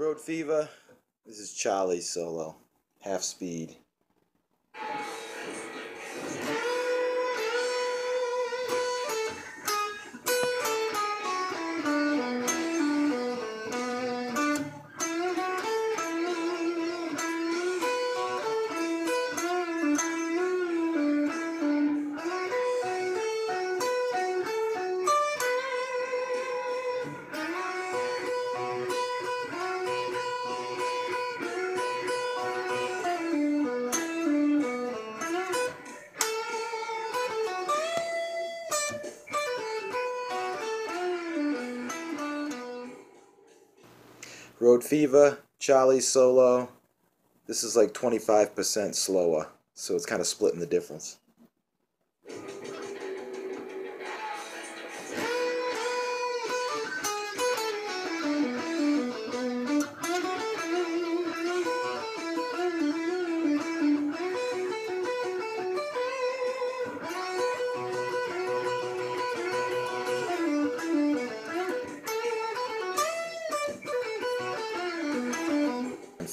Road Fever. This is Charlie solo, half speed. Road Fever, Charlie solo. This is like 25% slower, so it's kind of splitting the difference.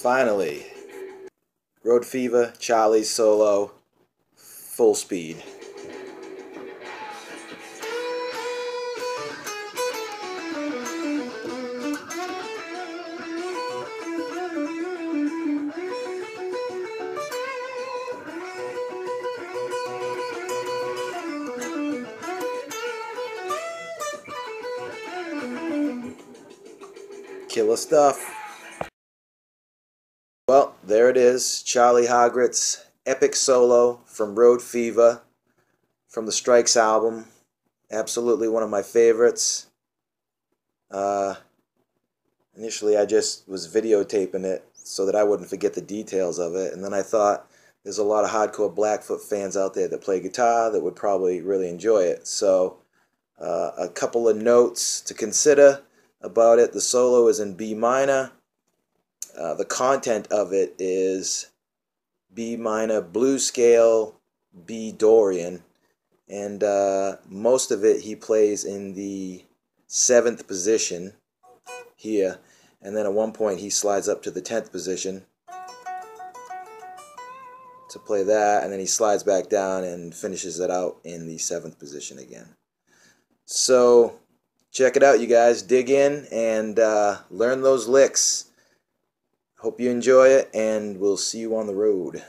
Finally, Road Fever, Charlie's solo, full speed. Killer stuff. Well, there it is. Charlie Hargrett's epic solo from Road Fever from the Strikes album. Absolutely one of my favorites. Uh, initially, I just was videotaping it so that I wouldn't forget the details of it. And then I thought there's a lot of hardcore Blackfoot fans out there that play guitar that would probably really enjoy it. So, uh, a couple of notes to consider about it. The solo is in B minor. Uh, the content of it is B minor blues scale, B Dorian, and uh, most of it he plays in the seventh position here, and then at one point he slides up to the tenth position to play that, and then he slides back down and finishes it out in the seventh position again. So check it out, you guys. Dig in and uh, learn those licks. Hope you enjoy it, and we'll see you on the road.